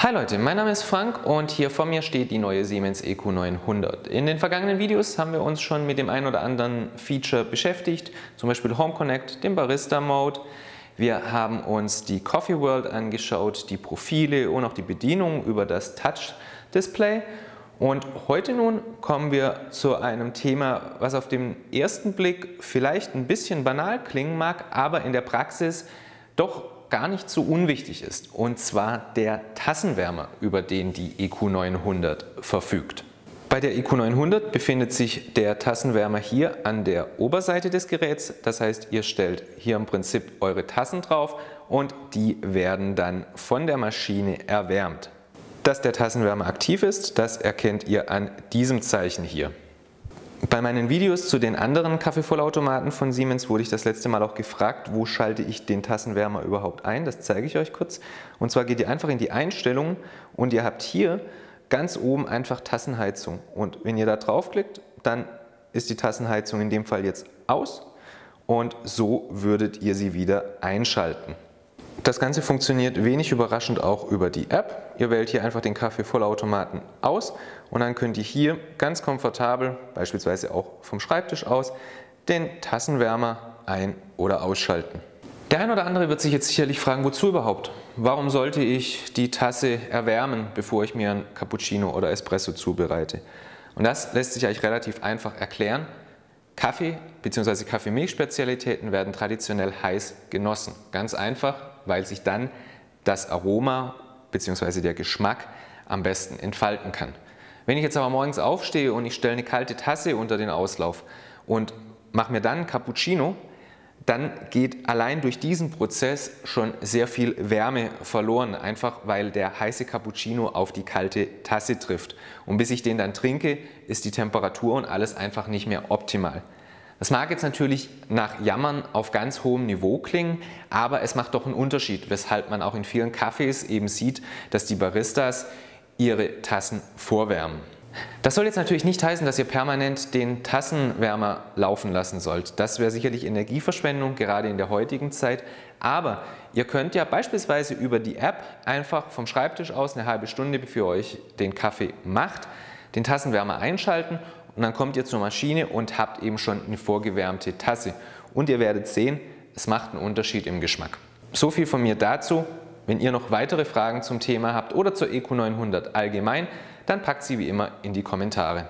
Hi Leute, mein Name ist Frank und hier vor mir steht die neue Siemens EQ900. In den vergangenen Videos haben wir uns schon mit dem ein oder anderen Feature beschäftigt, zum Beispiel Home Connect, dem Barista Mode. Wir haben uns die Coffee World angeschaut, die Profile und auch die Bedienung über das Touch Display. Und heute nun kommen wir zu einem Thema, was auf den ersten Blick vielleicht ein bisschen banal klingen mag, aber in der Praxis doch gar nicht so unwichtig ist, und zwar der Tassenwärmer, über den die EQ900 verfügt. Bei der EQ900 befindet sich der Tassenwärmer hier an der Oberseite des Geräts. Das heißt, ihr stellt hier im Prinzip eure Tassen drauf und die werden dann von der Maschine erwärmt. Dass der Tassenwärmer aktiv ist, das erkennt ihr an diesem Zeichen hier. Bei meinen Videos zu den anderen Kaffeevollautomaten von Siemens wurde ich das letzte Mal auch gefragt, wo schalte ich den Tassenwärmer überhaupt ein. Das zeige ich euch kurz. Und zwar geht ihr einfach in die Einstellungen und ihr habt hier ganz oben einfach Tassenheizung. Und wenn ihr da draufklickt, dann ist die Tassenheizung in dem Fall jetzt aus und so würdet ihr sie wieder einschalten. Das Ganze funktioniert wenig überraschend auch über die App. Ihr wählt hier einfach den Kaffeevollautomaten aus und dann könnt ihr hier ganz komfortabel, beispielsweise auch vom Schreibtisch aus, den Tassenwärmer ein- oder ausschalten. Der ein oder andere wird sich jetzt sicherlich fragen, wozu überhaupt? Warum sollte ich die Tasse erwärmen, bevor ich mir ein Cappuccino oder Espresso zubereite? Und das lässt sich eigentlich relativ einfach erklären. Kaffee bzw. Kaffeemilchspezialitäten werden traditionell heiß genossen. Ganz einfach, weil sich dann das Aroma bzw. der Geschmack am besten entfalten kann. Wenn ich jetzt aber morgens aufstehe und ich stelle eine kalte Tasse unter den Auslauf und mache mir dann Cappuccino, dann geht allein durch diesen Prozess schon sehr viel Wärme verloren, einfach weil der heiße Cappuccino auf die kalte Tasse trifft. Und bis ich den dann trinke, ist die Temperatur und alles einfach nicht mehr optimal. Das mag jetzt natürlich nach Jammern auf ganz hohem Niveau klingen, aber es macht doch einen Unterschied, weshalb man auch in vielen Cafés eben sieht, dass die Baristas ihre Tassen vorwärmen. Das soll jetzt natürlich nicht heißen, dass ihr permanent den Tassenwärmer laufen lassen sollt. Das wäre sicherlich Energieverschwendung, gerade in der heutigen Zeit. Aber ihr könnt ja beispielsweise über die App einfach vom Schreibtisch aus eine halbe Stunde, bevor ihr euch den Kaffee macht, den Tassenwärmer einschalten und dann kommt ihr zur Maschine und habt eben schon eine vorgewärmte Tasse. Und ihr werdet sehen, es macht einen Unterschied im Geschmack. So viel von mir dazu. Wenn ihr noch weitere Fragen zum Thema habt oder zur EQ900 allgemein, dann packt sie wie immer in die Kommentare.